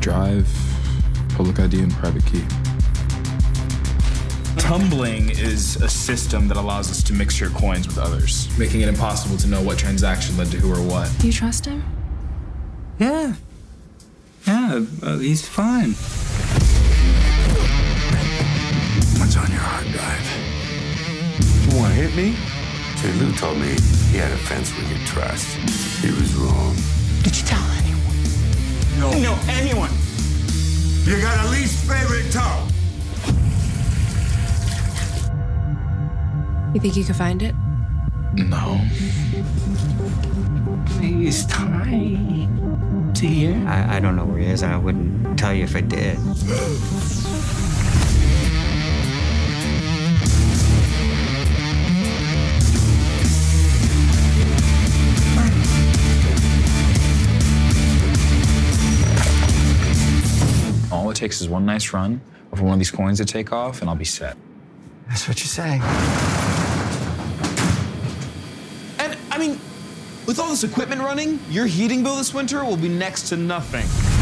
Drive, public ID, and private key. Tumbling is a system that allows us to mix your coins with others, making it impossible to know what transaction led to who or what. You trust him? Yeah. Yeah, uh, he's fine. What's on your hard drive? You want to hit me? Say, Lou told me he had a fence we could trust. He was wrong. Did you tell anyone? No. No, anyone. You got a least favorite toe. You think you could find it? No. He's tied to here. I, I don't know where he is, and I wouldn't tell you if I did. All it takes is one nice run over one of these coins to take off, and I'll be set. That's what you say. And I mean, with all this equipment running, your heating bill this winter will be next to nothing.